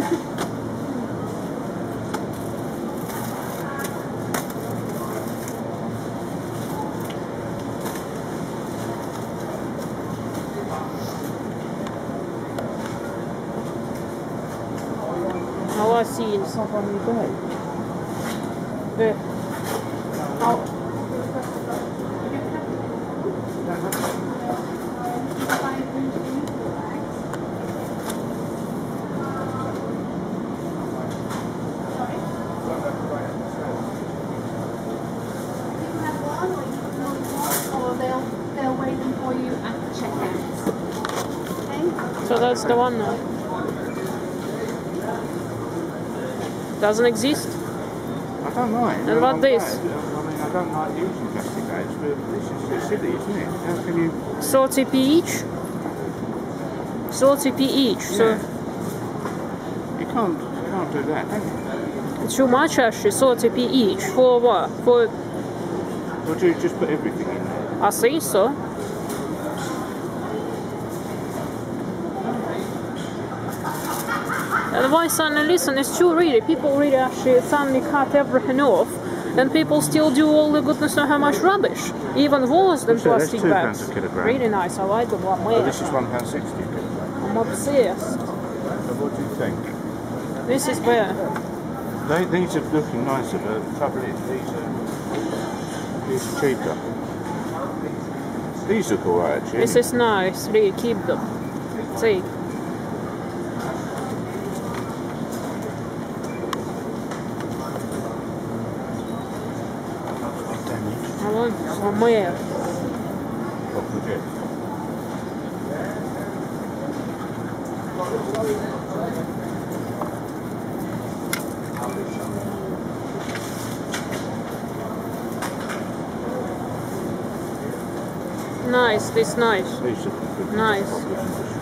How I see yourself on The bed. So that's the one now. Doesn't exist? I don't know. And what I'm this? glad. I mean, I don't like using plastic bags, but this is just silly, isn't it? How can you... 30p each? 30p each, so You can't, you can't do that, can you? too much actually, 30p each. For what? For, Or do you just put everything in there? I think so. And why suddenly listen, it's true really, people really actually suddenly cut everything off and people still do all the goodness know how much rubbish. Even worse than So plastic bags. pounds a kilogram. Really nice, I like the one way. Oh, this is one pound sixty. I'm obsessed. So what do you think? This is where They, these are looking nicer, but the trouble is these are these are cheaper. These look alright actually. this is nice, really keep them. See. I want some more. What would you? Nice, this nice. These are good. Nice.